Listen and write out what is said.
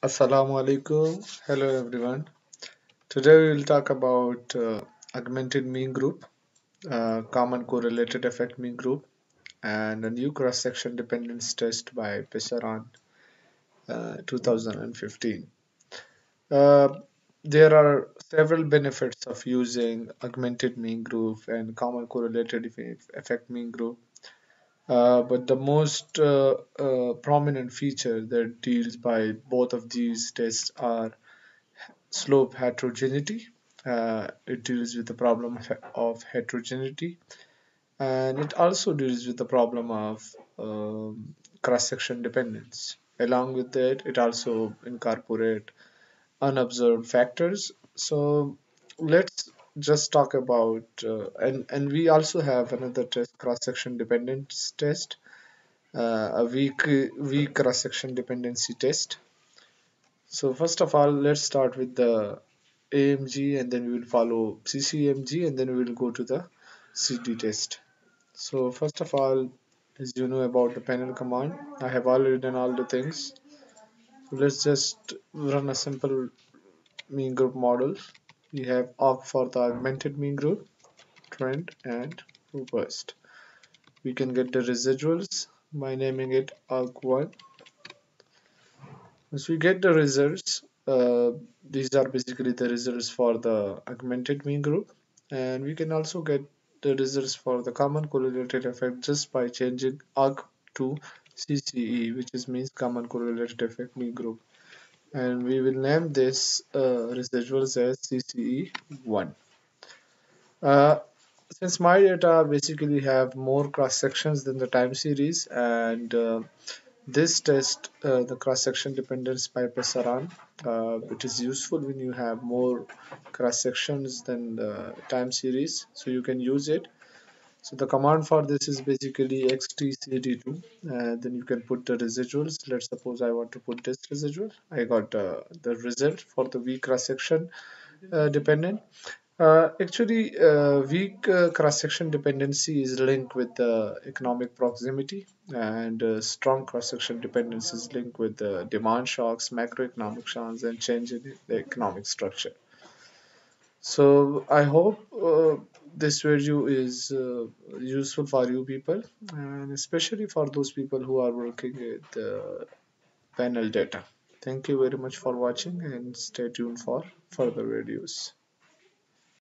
Assalamu alaikum. Hello everyone. Today we will talk about uh, augmented mean group, uh, common correlated effect mean group, and a new cross-section dependence test by Pesaran, uh, 2015. Uh, there are several benefits of using augmented mean group and common correlated effect mean group uh, but the most uh, uh, prominent feature that deals by both of these tests are slope heterogeneity. Uh, it deals with the problem of heterogeneity and it also deals with the problem of um, cross-section dependence. Along with that, it also incorporate unobserved factors. So let's just talk about uh, and and we also have another test cross-section dependence test uh, a weak weak cross-section dependency test. So first of all let's start with the AMG and then we will follow CCMG and then we will go to the CD test. So first of all as you know about the panel command I have already done all the things. So let's just run a simple mean group model we have aug for the augmented mean group trend and robust. We can get the residuals by naming it aug1 once we get the results uh, these are basically the results for the augmented mean group and we can also get the results for the common correlated effect just by changing aug to CCE which is means common correlated effect mean group and we will name this uh, residuals as CCE1 uh, since my data basically have more cross sections than the time series and uh, this test uh, the cross section dependence by Pesaran uh, it is useful when you have more cross sections than the time series so you can use it so the command for this is basically xtcd2 and then you can put the residuals. Let's suppose I want to put this residual. I got uh, the result for the weak cross section uh, dependent. Uh, actually, uh, weak uh, cross-section dependency is linked with the economic proximity, and uh, strong cross-section dependency is linked with the demand shocks, macroeconomic shocks, and change in the economic structure. So I hope uh, this video is uh, useful for you people, and especially for those people who are working with the panel data. Thank you very much for watching, and stay tuned for further videos.